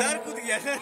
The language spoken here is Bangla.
सर कूद गया सर